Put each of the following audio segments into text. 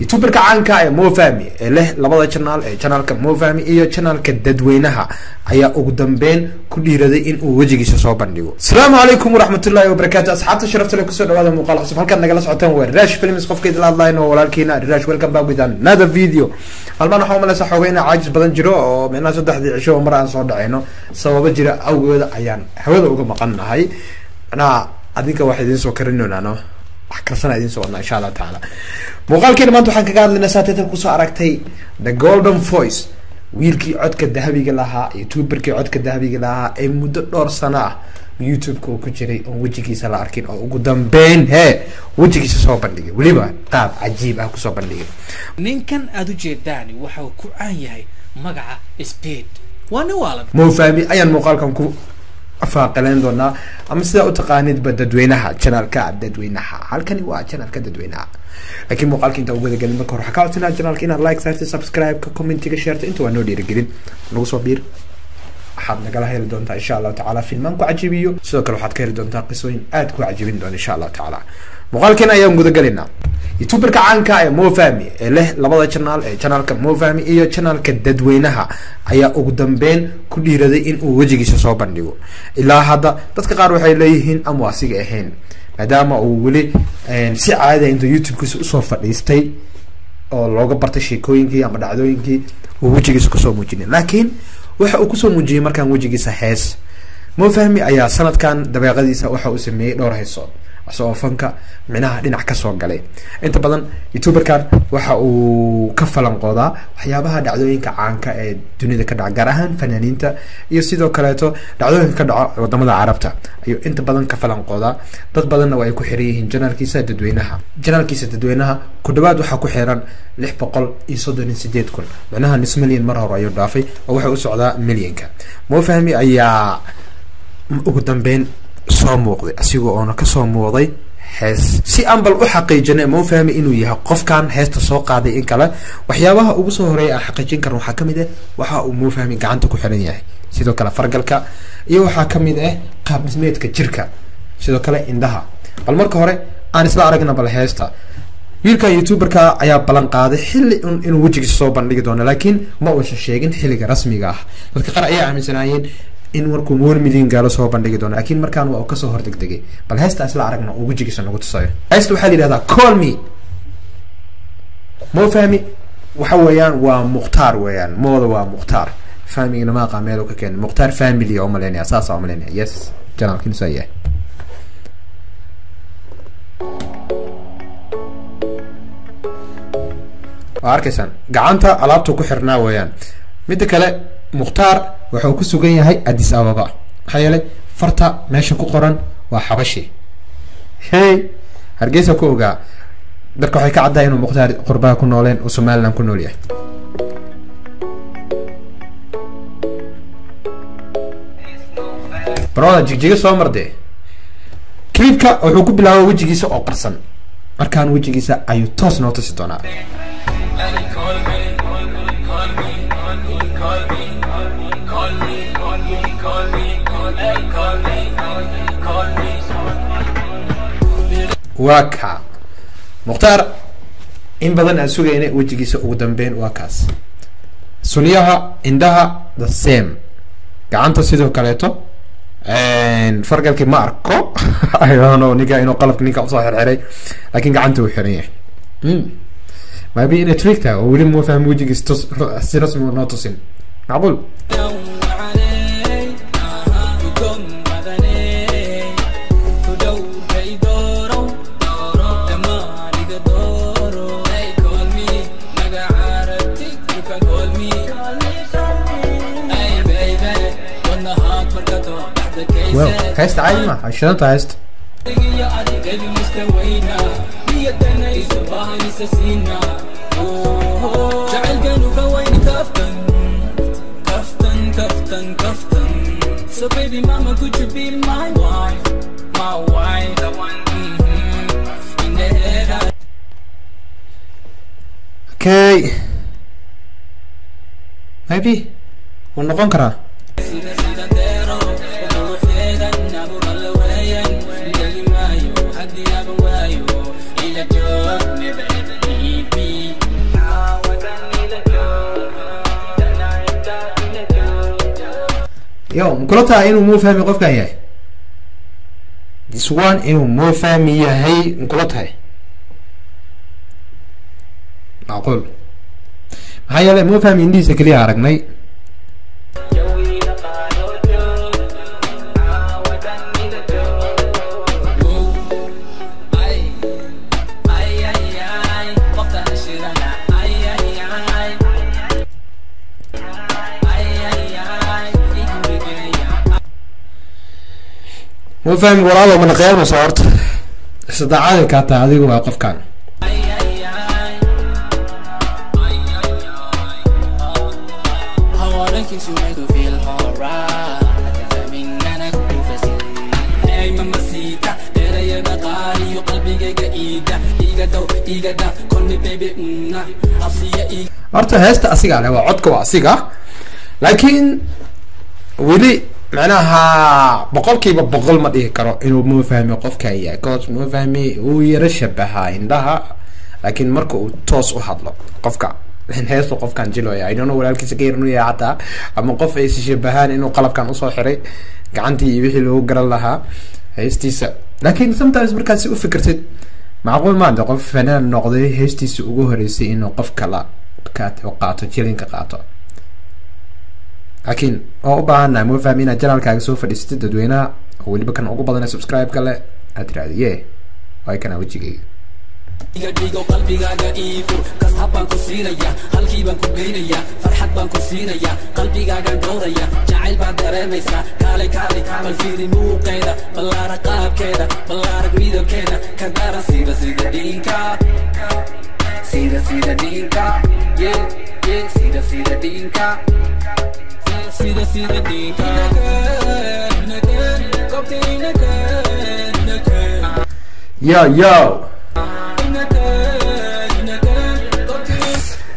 youtuberka caanka ee mofami ee leh labada janaal ee janaalka mofami iyo janaalka dadweynaha ayaa ugu dambeyn ku dhiiraday in uu wejigiisa soo bandhigo. Asalaamu calaykum waraxmatullahi wabarakaatu asxaabta sharafta le ku soo dhawaada muuqaal cusub. Halkaad nagala socotaan waa rash films. Qofkeed la hadlayn oo walaalkiina rash welcome back with another video. Halmaan waxaa umaleysa xoogay inaa caajis badan jiro oo micnaha saddexdii cisho oo mar aan soo dhaceyno sababo jira awgooda ayaan hawada uga maqan nahay macnaha adinka wax idiin soo karinoonaano wax kalsana idiin soo wadnaa insha allah tacaala muuqaalkeena maanta waxaan kaga hadlaynaa saa titan ku soo aragtay the golden voice wiilkii codka dahabiga lahaa youtuberkii codka dahabiga lahaa ee muddo dhowr sano ah youtube-ka uu ku jiray oon wejigiisa la arkin oo ugu dambeyn hee wejigiisa soo bandhigay. Weliba qaab cajiib ah ku soo bandhigay. Ninkan aada u jeedaani waxa uu ku caan yahay magaca speed. Waa nin waalan mofami ayaan muuqaalkan ku faaqileyn doonaa ama sidaa u taqaanidba dadweynaha janaalka dadweynaha. Halkani waa janaalka dadweynaha. Laakiin muuqaalka intaa ugadagelin marka hore waxaa ka codsanaa janaalka inaad like saartid subscribe-ka commentiga sheerta inta waa noo dhiirigelin. Nagu soo biir. Waxaad nagala heli doontaa insha allahu tacaala. Filmaan ku cajibiyo. Sidoo kale waxaad ka heli doontaa qisooyin aad ku cajibin doona insha allahu tacaala muuqaalkeena ayaan gudagelaynaa youtuberka caanka ee mofami ee leh labada janaal ee janaalka mofami iyo janaalka dadweynaha ayaa ugu dambeyn ku dhiiraday in uu wejigiisa soo bandhigo. Ilaa hadda dadka qaar waxay leeyihiin ama asiga ahayn maadaama uu weli si caada intuu youtube-kiisa u soo fadhiistay oo looga bartay sheekooyinkii ama dhacdooyinkii uu wejigiisa ku soo muujinay. Laakiin waxa uu ku soo muujiyay markaan wejigiisa hees mofahmi ayaa sanadkan dabeeqadiisa waxa uu sameeyey dhowr heesood asagoo fanka micnaha dhinac ka soo galay. Inta badan youtuberkan waxa uu ka falanqoodaa waxyaabaha dhacdooyinka caanka ee dunida ka dhaca gaar ahaan fanaaniinta iyo sidoo kaleeto dhacdooyinka ka dhaco waddamada carabta. Ayuu inta badan ka falanqoodaa. Dad badanna waa ay ku xiran yihiin janaalkiisa dadweynaha. Janaalkiisa dadweynaha ku dhawaad waxaa ku xiran lix boqol iyo soddon iyo sideed kun. Micnaha nis milyan mar hore ayuu dhaafay oo waxay u socdaa milyanka mofahmi ayaa ugu dambeyn soo muuqday asigoo oona ka soo muuqday hees. Si aan bal u xaqiijinay ma u fahmay inuu yahay qofkan heesta soo qaaday in kale? Waxyaabaha ugu soo horreeya aan xaqiijin karna waxaa ka mid ah waxa uu mofahmi gacanta ku xiran yahay. Sidoo kale fargalka iyo waxaa ka mid ah qaab dhismeedka jirka. Sidoo kale indhaha. Bal marka hore aan isla aragna bal heesta. Wiilkan youtuberka ayaa ballan qaaday xilli inuu wejigiisa soo bandhigi doono laakiin ma uusan sheegin xilliga rasmiga ah. Dadka qaar ayaa aaminsanaayeen in markuu one million gaalo soo bandhigi doono. Laakiin markaan waa uu ka soo hordegdegay bal heesta isla aragna uu wejigiisa nagu tusayo. Heesta waxaa la yihahdaa call me. Mo fahmi? Waxa weeyaan waa mukhtaar weeyaan. Mooda waa mukhtaar. Fahmigana ma aqaa meel ka keenay. Mukhtaar family oo umaleynaya saasa umaleynaya yes janaalkiin waa arkaysaan gacanta alaabtuu ku xirnaa weeyaan. Midda kale mukhtaar wuxuu ku sugan yahay addis ababa. Maxaa yeelay farta meesha ku qoran waa xabashi hey! Hargeysa ku ogaa dadka waxay ka caddahay inuu mukhtaar qurbaha ku nooleen oo somaliland ku nool yahay. Barooda jigjiga soo mardee clipka wuxuu ku bilaabay wejigiisa oo qarsan. Markaan wejigiisa ayuu toos noo tusi doonaa waa kaa mukhtaar in badan aan sugayna wejigiisa ugu dambeyn waa kaas. Sunyaha indhaha the same. Gacanta sidoo kaleeto. Fargalkii ma arko. Idono ninka inuu qalabka ninka u soo xirxiray laakiin gacanta uu xiran yahay. Maybe inay trick tahay oo weli ma fahmi wejigiisa tus si rasmi noo tusin. Macquul heesta caadi ma shidanta heesta So baby mama, could you be my wife? My wife, the one mm-hmm. in the head. okay maybe wuu noqon karaa yo makula tahay inuu moo fahmi qofkan yahay one inuu moo fahmi yahay makula tahay macquul maxaa yeelay moo fahmi indhihiisa keliya aragnay fahmi walaalo mana qiyaamasa horta. Isdaacada kaa adigu waa qofkan. Horta heesta asiga le waa codka waa asiga. Laakiin weli macnaha boqolkiiba boqol ma dhihi karo inuu moo fahmi qofkan yahay. Cause moo fahmi uu yaro shabahaa indhaha laakiin marka uu toos u hadlo qofka heestu qofkan jiloya idono walaalkiisa ka yarnu yahay xataa ama qof ay si inuu qalabkan u soo xiray gacantii iyo wixii lagu garan lahaa heestiisa. Laakiin sometimes markaad si u fikirtid macquul maanta qof fanaan noqday heestiisa ugu horeysay inuu qof kala ka qaato jilinka qaato laakiin oo u baahannahay moo fahmi inaad janaalkaaga soo fadhiisatid dadweynaha oo weliba kan ugu badan ee subscribe-ka leh aad tirahda ye waay kanaa wejigayga qalbigaaga iifu kasxab baan ku siinaya halkii baan ku geynaya farxad baan ku siinaya qalbigaagaan dhowraya jacayl baad dareemaysaa kaalay kaalay bal fiiri muuqeeda ballaara qaabkeeda ballaarag midabkeeda ka sida sida sida sida dhiinka yo yo.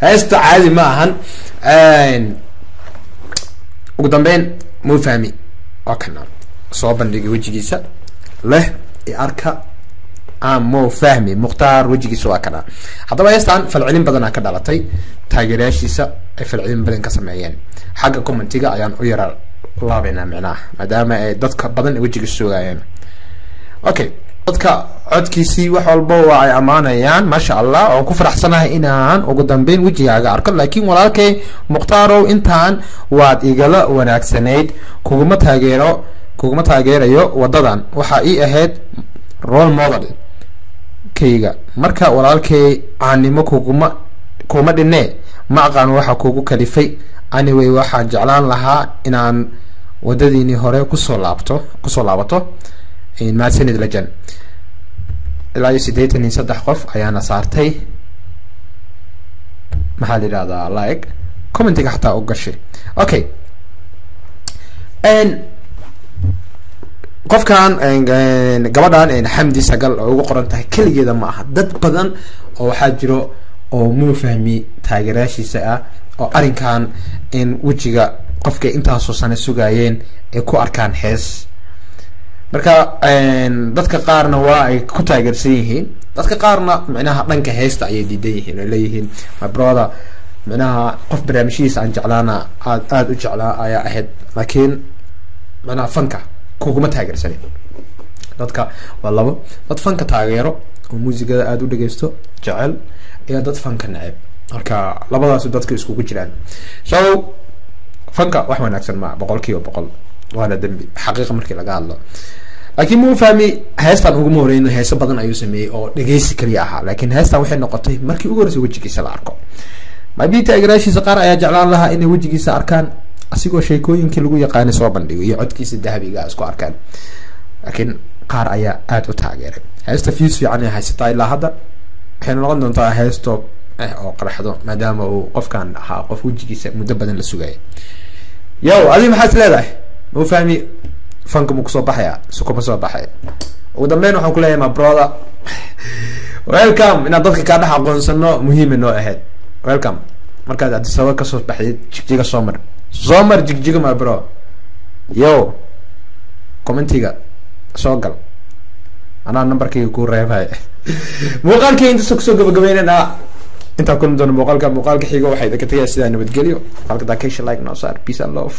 Heesta caadi ma ahan. Ugu dambeyn moo fahmi. Waa kana soo bandhigay wejigiisa leh i arka aan moo fahmi mukhtaar wejigiisa waa kana. Haddaba heestan falcelin badanaa ka dhalatay taageerayaashiisa ay falcelin badan ka sameeyeen. Xagga commentiga ayaan u yara laabeynaa micnaha maadaama ay dadka badan wejiga sugayeen okay dadka codkiisii wax walba waa ay ammaanayaan maasha allah oon ku faraxsanahay inaan ugu dambeyn wejigaaga arko. Laakiin walaalkay mukhtarow intaan waad igala wanaagsanayd. Kuguma taageero kuguma taageerayo wadadan waxaa ii ahayd role model kayga marka walaalkay caanimo kuguma kuma dhinee ma aqaan waxa kugu kalifay. Anyway waxaan jeclaan lahaa inaan wadadiinii hore ku soo laabto ku soo laabato. Mahadsanid lejan ilaa iyo siddeetan iyo saddex qof ayaana saartay. Maxaa la yidhahdaa like? Commentiga xataa u gashay. Okay qofkan gabadhan xamdi sagal oo ugu qoran tahay keligeeda ma aha. Dad badan oo waxaa jiro oo muu fahmi taageerayaashiisa ah oo arrinkan in wejiga qofkay intaasoo sane sugayeen ay ku arkaan hees marka dadka qaarna waa ay ku taageersan yihiin. Dadka qaarna micnaha dhanka heesta ayay diidan yihiin ay leeyihiin my brother micnaha qof barnaamijyadiisa aan jeclaana aad aada u jeclaa ayaa ahayd. Laakiin micnaha fanka kuguma taageersanin. Dadka waa labo. Dad fanka taageero oo muusigada aada u dhegeysto jecel iyo dad fanka neceb marka labadaasu dadka iskugu jiraan. So fanka wax wanaagsan maa boqol kiiba boqol. Waana dembi. Xaqiiqa markii laga hadlo. Laakiin muu fahmi heestan uguma horeyn heeso badan ayuu sameeyey oo dhegeysi kaliya ahaa. Laakiin heestan waxay noqotay markii ugu horeysay wejigiisa la arko. Mabii taageeraashiisa qaar ayaa jeclaan lahaa inay wejigiisa arkaan asigoo sheekooyinkii lagu yaqaanay soo bandhigo iyo codkiisa dahabiga isku arkaan. Laakiin qaar ayaa aada u taageeray. Heesta fiis fiican ay haysataa ilaa hadda. Waxayna noqon doontaa heesto eh oo qaraxdo maadaama uu qofkan ahaa qof wejigiisa muddo badan la sugaya yo adi maxaad leedahay? Mau fahmi? Fanka mu ku soo baxaya? Si kuma soo baxay? Ugu dambeyn waxaan kuleeyahay ma brother. Welcome! Inaad dadka kaa dhex aqoonsano muhiima noo ahayd. Welcome. Markaad adisaba ka soo baxdid jigjiga soo mar soo mar jigjiga ma bro. Yo commentiga soo gal. Anaa numberkayga kuu reebay. Muuqaalkii intaasa ku soo gabagabeynana intaa kulmi doona muuqaalka muuqaalka xigo waxay idinka tagaya sidaa nabadgelyo. Muuqaalka daakesha like no saar peace and love